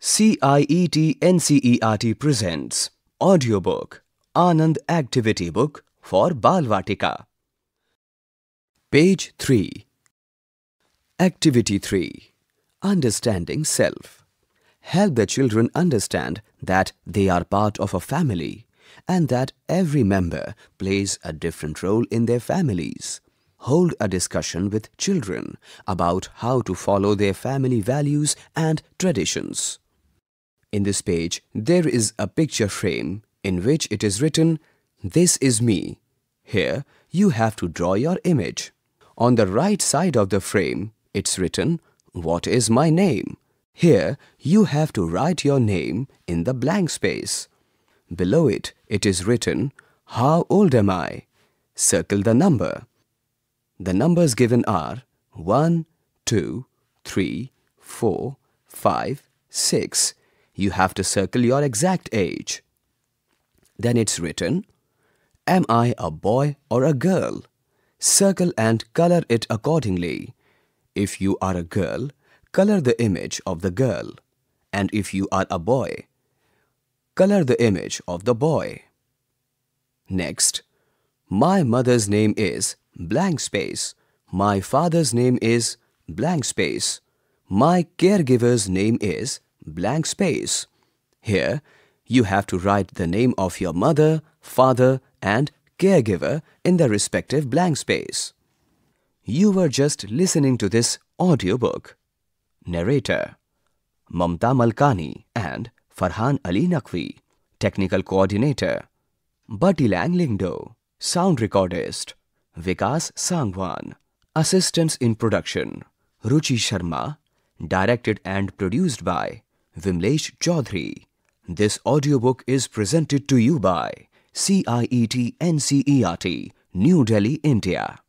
CIET NCERT presents audiobook Anand Activity Book for Balvatika. Page 3 Activity 3 Understanding Self Help the children understand that they are part of a family and that every member plays a different role in their families. Hold a discussion with children about how to follow their family values and traditions. In this page, there is a picture frame in which it is written, This is me. Here, you have to draw your image. On the right side of the frame, it's written, What is my name? Here, you have to write your name in the blank space. Below it, it is written, How old am I? Circle the number. The numbers given are 1, 2, 3, 4, 5, 6. You have to circle your exact age. Then it's written, Am I a boy or a girl? Circle and color it accordingly. If you are a girl, color the image of the girl. And if you are a boy, color the image of the boy. Next, my mother's name is blank space. My father's name is blank space. My caregiver's name is blank space. Here, you have to write the name of your mother, father and caregiver in the respective blank space. You were just listening to this audiobook. Narrator Mamta Malkani and Farhan Ali Naqvi. Technical Coordinator Bati Langlingdo. Sound Recordist Vikas Sangwan. Assistance in Production Ruchi Sharma. Directed and produced by Vimlesh Chaudhary. This audiobook is presented to you by CIET NCERT, New Delhi, India.